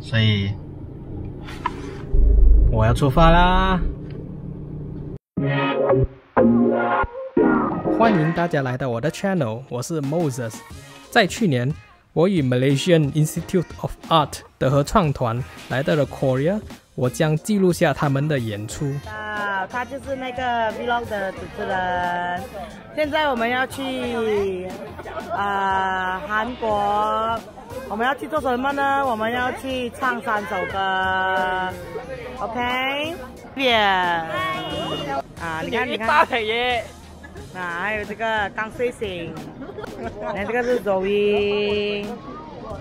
所以我要出发啦！欢迎大家来到我的 channel，我是 Moses。在去年，我与 Malaysian Institute of Art 的合唱团来到了 Korea，我将记录下他们的演出。啊，他就是那个 Vlog 的主持人。现在我们要去啊韩国。我们要去做什么呢？我们要去唱三首歌，OK？耶！啊，你看，你看，大爷！啊，还有这个刚睡醒，那这个是 Zoe，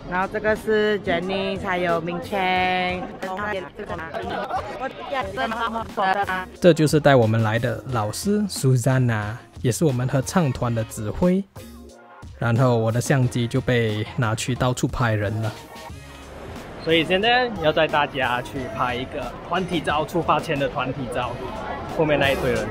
然后这个是 Jenny，还有明谦。这就是带我们来的老师 Susanna，也是我们合唱团的指挥。然后我的相机就被拿去到处拍人了，所以现在要带大家去拍一个团体照，出发前的团体照，后面那一堆人。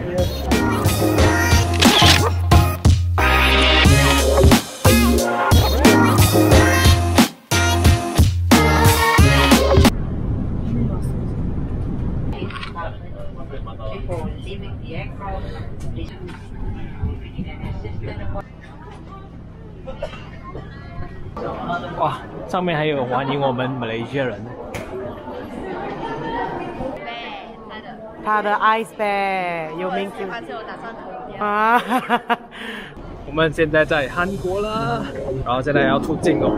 哇，上面还有欢迎我们马来西亚人。他的 Ice Bear 有名字。啊，我们现在在韩国了，然后现在要出境哦，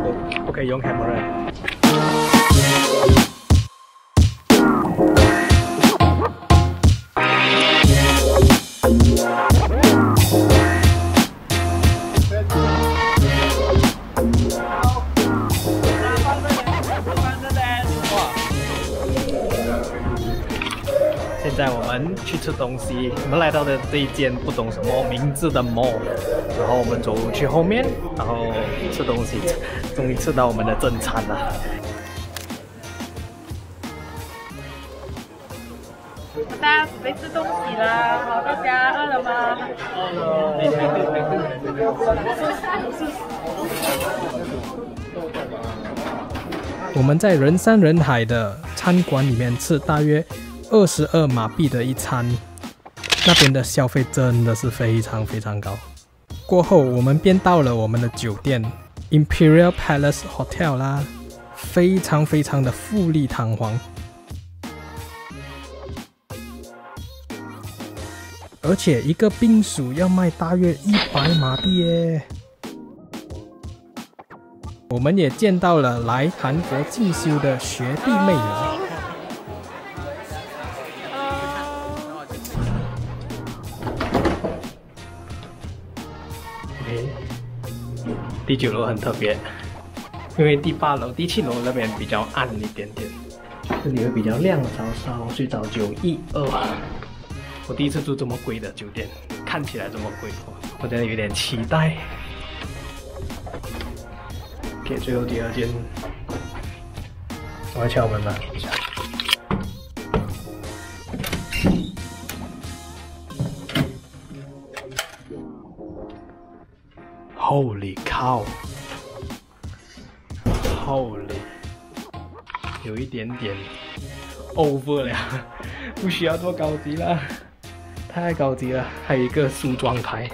不可以用 camera。东西，我们来到的这一间不懂什么名字的 mall，然后我们走去后面，然后吃东西，终于吃到我们的正餐了。大家准备吃东西了，好，大家饿了吗？我们在人山人海的餐馆里面吃，大约。二十二马币的一餐，那边的消费真的是非常非常高。过后我们便到了我们的酒店 Imperial Palace Hotel 啦，非常非常的富丽堂皇，而且一个冰薯要卖大约一百马币耶。我们也见到了来韩国进修的学弟妹们。第九楼很特别，因为第八楼、第七楼那边比较暗一点点，这里会比较亮。稍稍睡着九一二，我第一次住这么贵的酒店，看起来这么贵，我真的有点期待。给最后第二间，我要敲门了。Holy cow！Holy，有一点点 over 了，不需要做高级了，太高级了。还有一个梳妆台，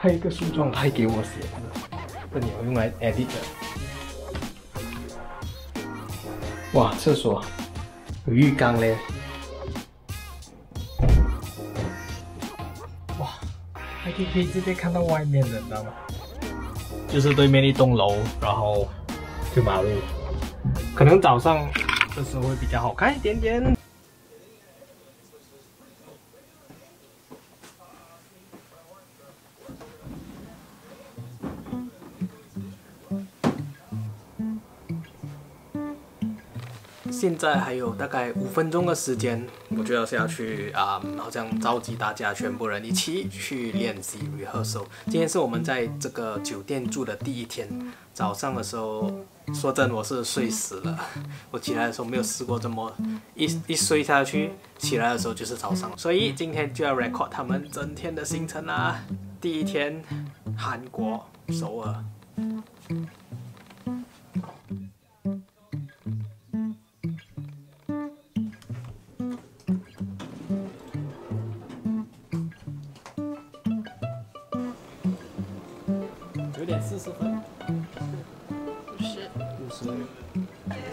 还有一个梳妆台给我写的，这里我用来 edit 的。哇，厕所有浴缸嘞！哇，还可以可以直接看到外面的，你知道吗？就是对面一栋楼，然后就马路，可能早上的时候会比较好看一点点。现在还有大概五分钟的时间，我就要下去啊，好像召集大家全部人一起去练习 rehearsal。今天是我们在这个酒店住的第一天，早上的时候，说真我是睡死了。我起来的时候没有试过这么一一睡下去，起来的时候就是早上。所以今天就要 record 他们整天的行程啦。第一天，韩国首尔。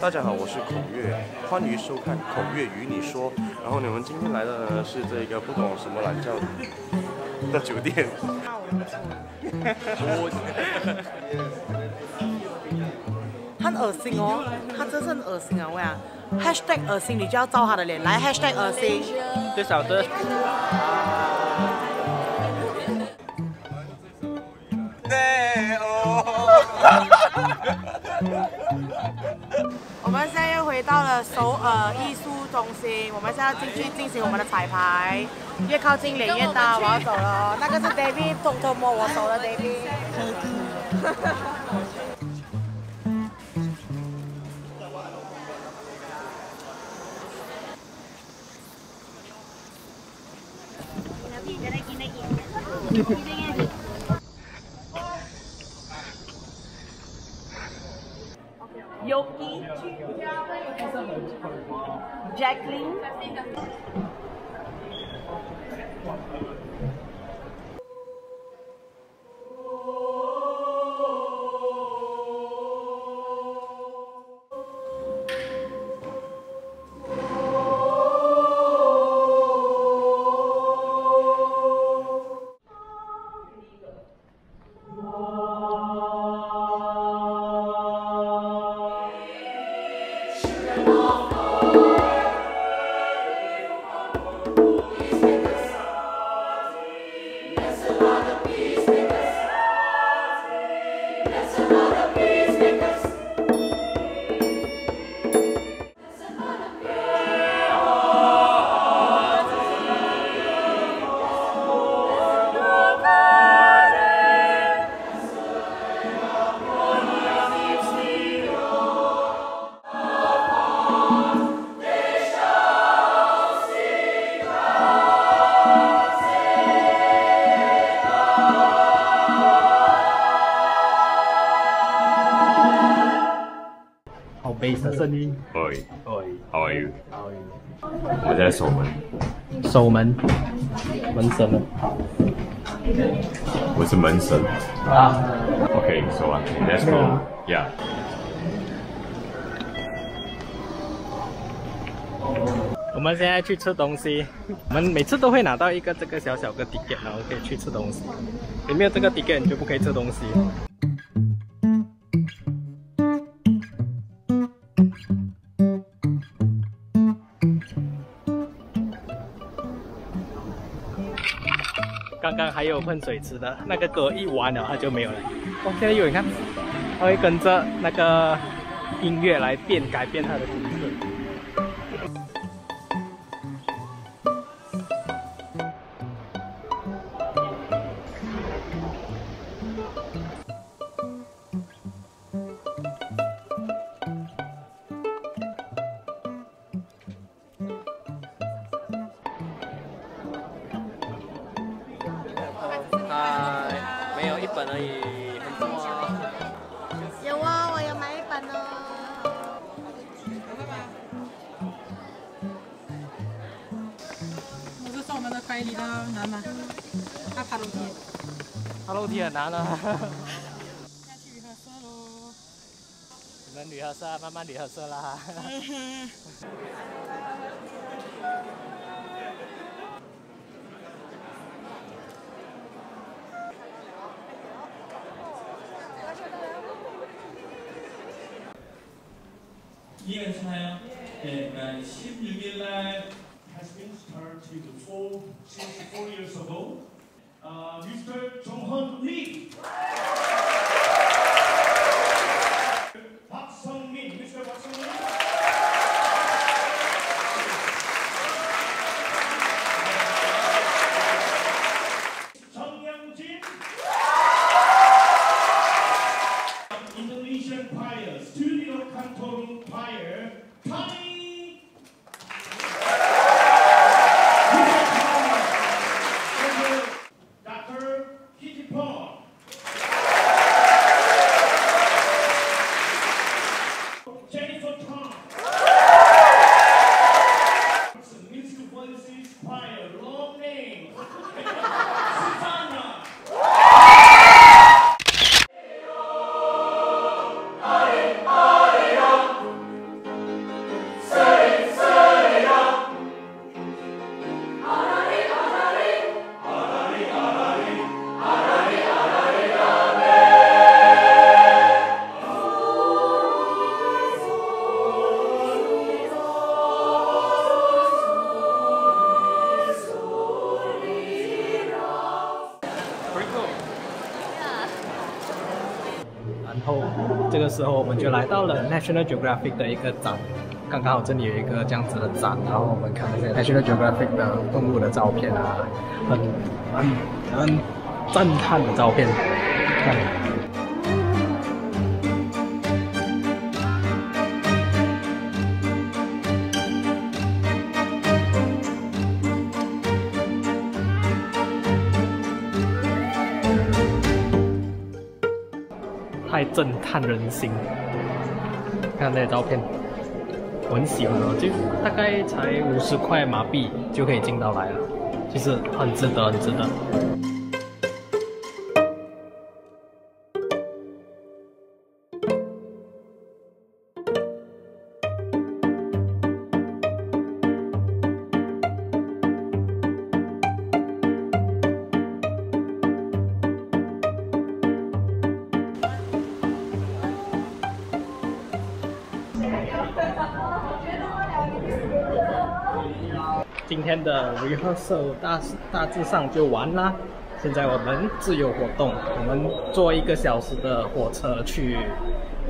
大家好，我是孔月，欢迎收看《孔月与你说》。然后你们今天来的呢是这个不懂什么懒觉的酒店。很恶心哦，他真是很恶心啊！喂啊，#hashtag 恶心，你就要照他的脸来 #hashtag 恶心。最少的。我 们现在又回到了首尔艺术中心，我们现在进去进行我们的彩排，越靠近脸越大，我要走了。那个是 David 偷偷摸我手的 David。Yoki, Jacqueline. 声音。喂喂，How are you？好。我们在守门，守门，门神吗。我是门神。啊。OK，so let's go。Yeah。我们现在去吃东西，我们每次都会拿到一个这个小小的 ticket，然后可以去吃东西。你没有这个 ticket，你就不可以吃东西。刚刚还有喷水池的那个歌一完了，它就没有了。哦，现在有你看，它会跟着那个音乐来变改变它的本而已，很多啊。有啊，我有买一本哦。我是送我们的快递的难吗？他爬楼梯。爬楼梯很难啊。下去喝色喽。你们旅行社慢慢旅行社啦。 이해하시나요? 네, 그러니까 16일 날 has been started four, since four years ago. Uh, Mr. 정헌 Lee. 박성민, Mr. 박성민. 然后这个时候，我们就来到了 National Geographic 的一个展，刚刚好这里有一个这样子的展，然后我们看那些 National Geographic 的动物的照片啊，很很很震撼的照片，看。太震撼人心！看那些照片，我很喜欢哦，就大概才五十块马币就可以进到来了，就是很值得，很值得。今天的 rehearsal 大大致上就完啦。现在我们自由活动，我们坐一个小时的火车去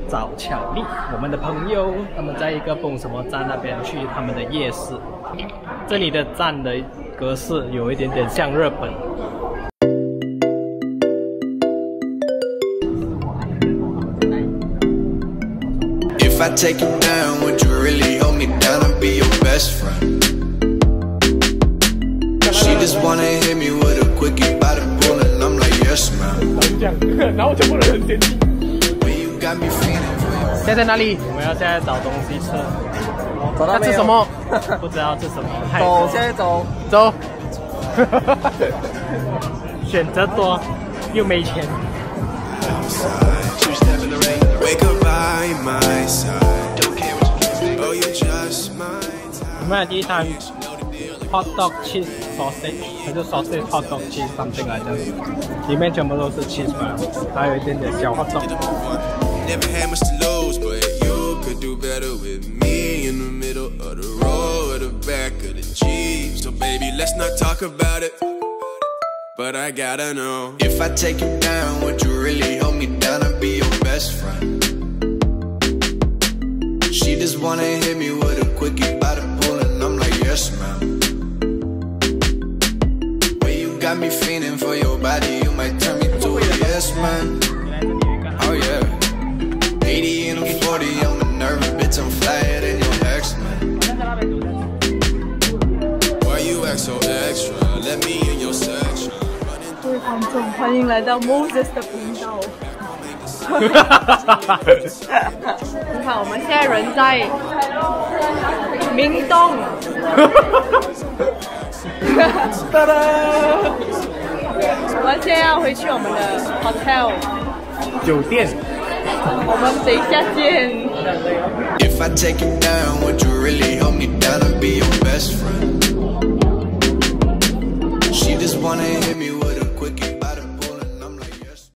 找巧丽，我们的朋友，他们在一个蹦什么站那边去他们的夜市。这里的站的格式有一点点像日本。If I take you down, would you really hold me down and be your best friend? She just wanna hit me with a quickie by the pool, and I'm like, yes, ma'am. 然后全部人很嫌弃。 Well, you got me feeling for you. 现在在哪里？我们要现在找东西吃。要吃什么？不知道吃什么。太多现在走。走。选择多，又没钱。 Two step in the rain. Wake up by my side. Don't care what you think. Oh, you're just my 我们的第一餐 hot dog cheese sausage，它就 sausage hot dog cheese something 来着，里面全部都是 cheese 吧，还有一点点小 hot dog。 Never had much to lose, but you could do better with me in the middle of the road or the back of the Jeep. So baby, let's not talk about it. But I gotta know if I take you down, would you really hold me down and be your best friend? She just wanna hit me with a quickie by got me feeling for your body, you might turn me to a yes, man. Oh yeah. 80 and a 40, I'm a nervous bitch, I'm flyer than your ex, man. Why you act so extra? Let me in your section. 各位观众，欢迎来到 Moses 的频道。你看，我们现在人在明洞。 哒哒！我们现在要回去我们的 hotel，酒店。我们等一下见。If I take you down, would you really hold me down and be your best friend? She just wanna hit me with